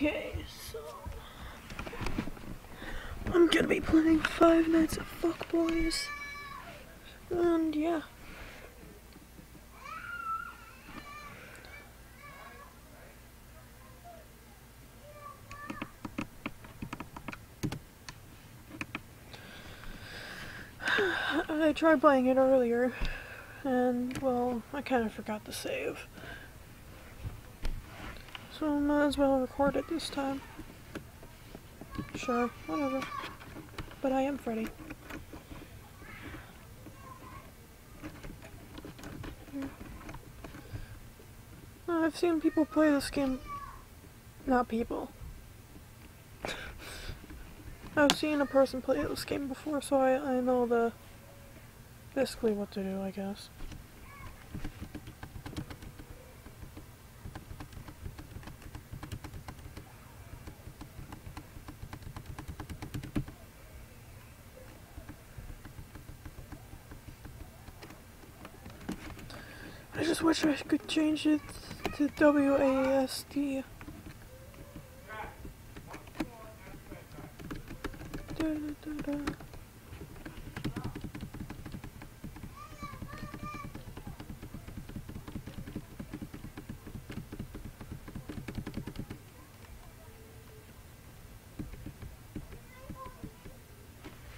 Okay, so I'm gonna be playing Five Nights at Fuckboys, and yeah. I tried playing it earlier, and well, I kind of forgot to save. So might as well record it this time. Sure, whatever. But I am Freddy. I've seen people play this game. Not people. I've seen a person play this game before, so I, I know the basically what to do, I guess. I just wish I could change it to WASD.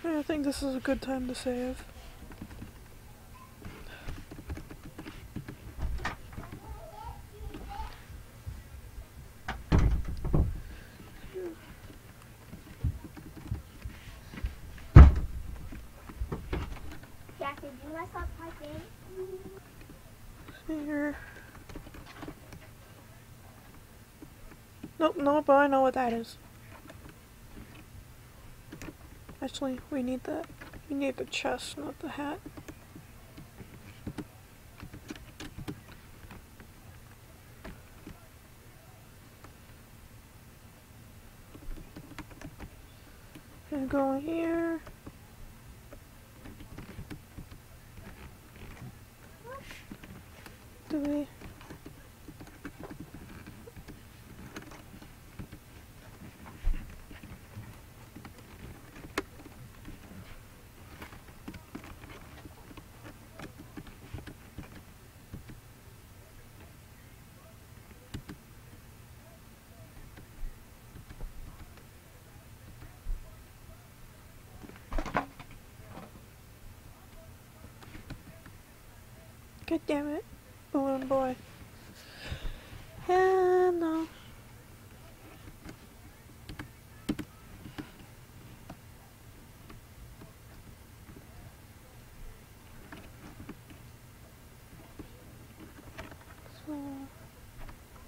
I think this is a good time to save. Did you mess up typing? Here. Nope, nope, but I know what that is. Actually, we need that. We need the chest, not the hat. Gonna go here. Do we? God damn it, balloon boy. And no. So,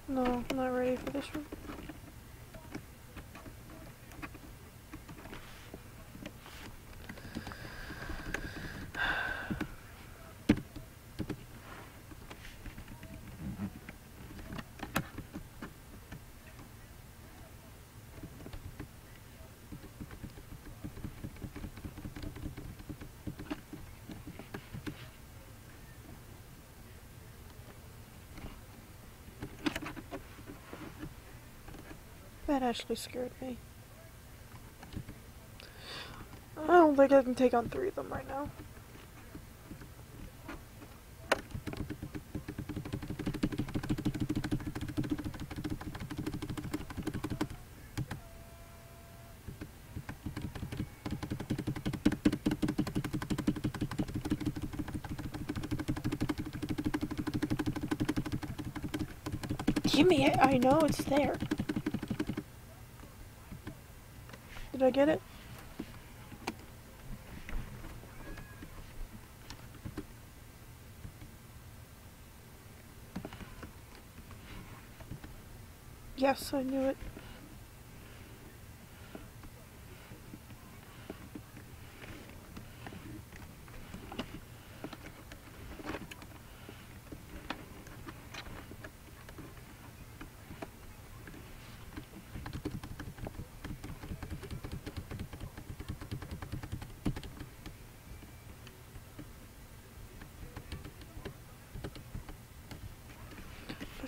no, I'm not ready for this one. That actually scared me. I don't think I can take on three of them right now. Give me it! I know it's there. Did I get it? Yes, I knew it.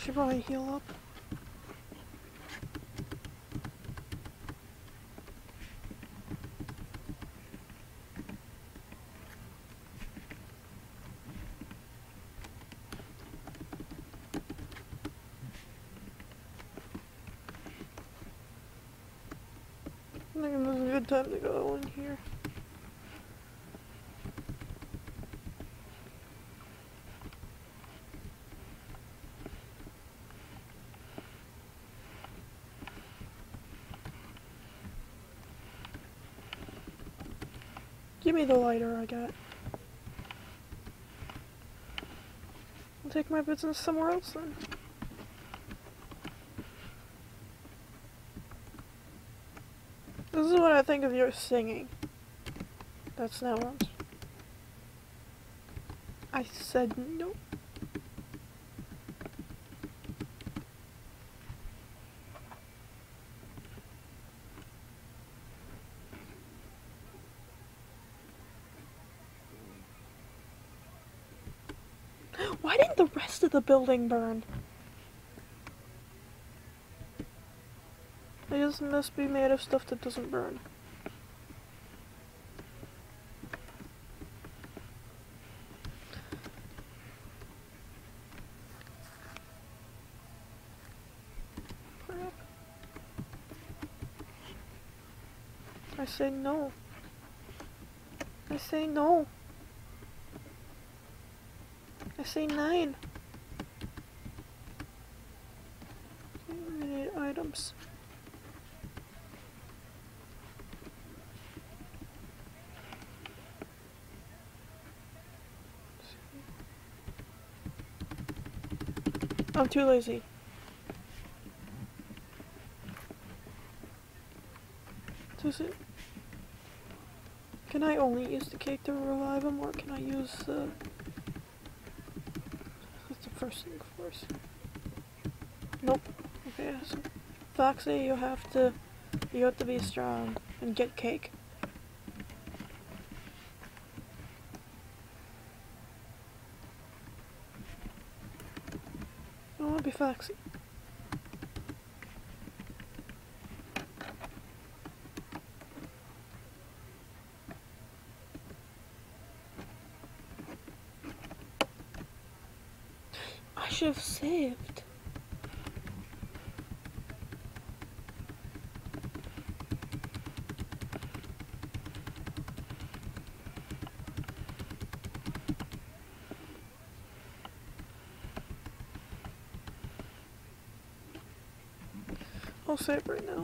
should probably heal up. I think this is a good time to go in here. Give me the lighter I got. I'll take my business somewhere else then. This is what I think of your singing. That's not what I said no. Why didn't the rest of the building burn? I guess it must be made of stuff that doesn't burn. Crap. I say no. I say no. Say nine. Need items. I'm too lazy. Does it? Can I only use the cake to revive him, or can I use the? The first thing, course. Nope. Okay. So, Foxy, you have to, you have to be strong and get cake. I want to be Foxy. I should have saved. I'll save right now.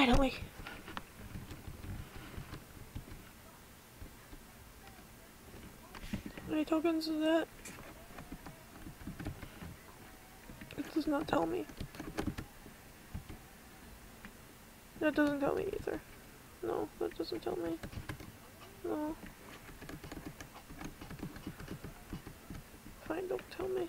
Finally. How many tokens is that? It does not tell me. That doesn't tell me either. No, that doesn't tell me. No. Fine, don't tell me.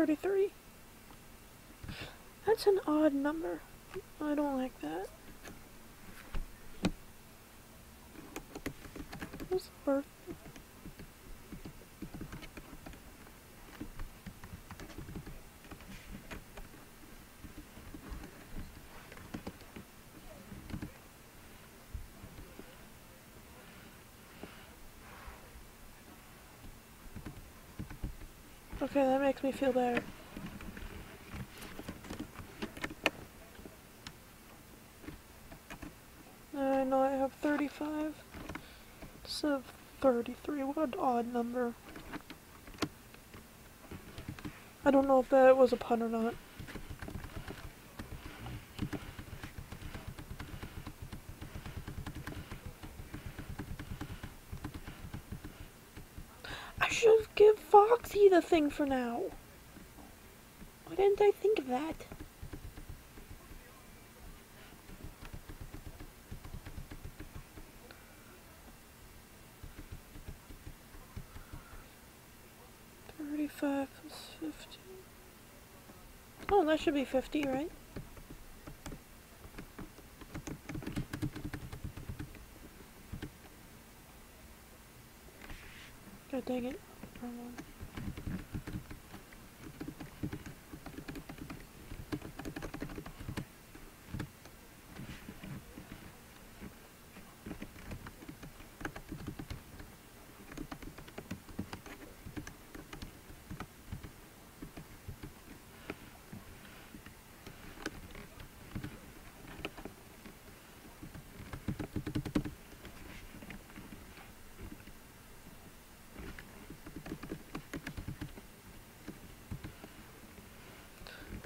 Thirty-three. That's an odd number. I don't like that. What's birth? Okay, that makes me feel better. I know I have 35 instead of 33. What an odd number. I don't know if that was a pun or not. I should give Foxy the thing for now. Why didn't I think of that? Thirty-five plus fifty. Oh, that should be fifty, right? God dang it. Wrong one.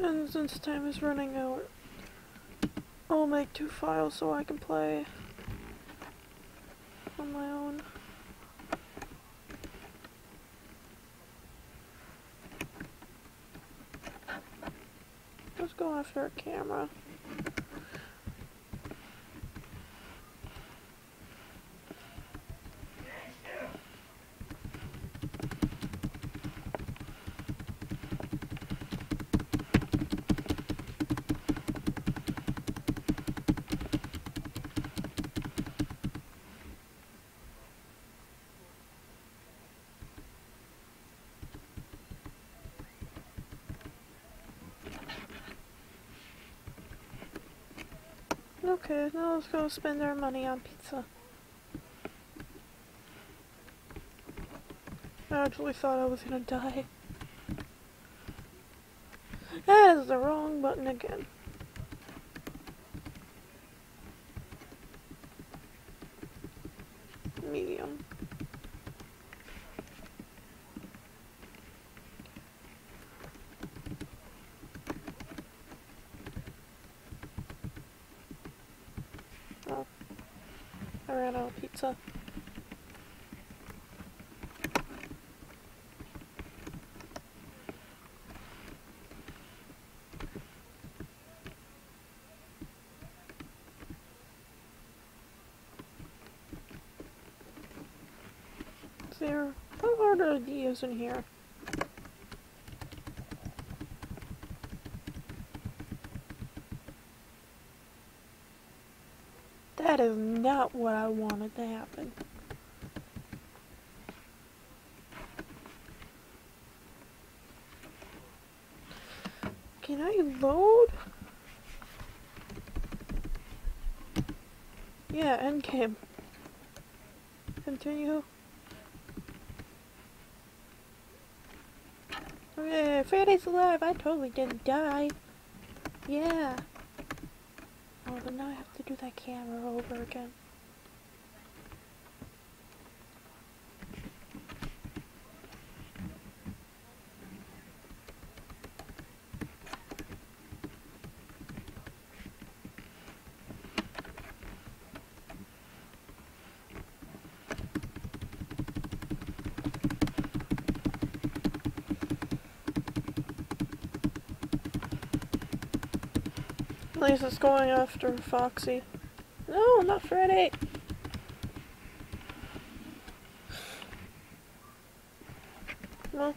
And since time is running out, I'll make two files so I can play on my own. Let's go after a camera. Okay, now let's go spend our money on pizza. I actually thought I was gonna die. That is the wrong button again. Oh. I ran out of pizza. Is there how hard are these in here? That is not what I wanted to happen. Can I load? Yeah, end game. Continue. Okay, Freddy's alive. I totally didn't die. Yeah. Oh, but now I have to do that camera over again. Least it's going after Foxy. No, not Freddy! No.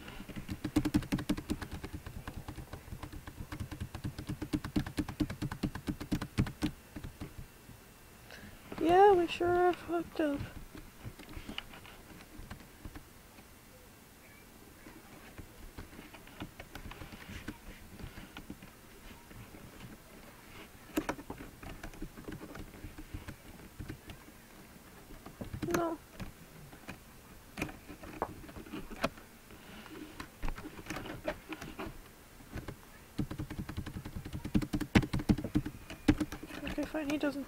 Yeah, we sure are fucked up. No. Okay, fine, he doesn't